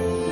me.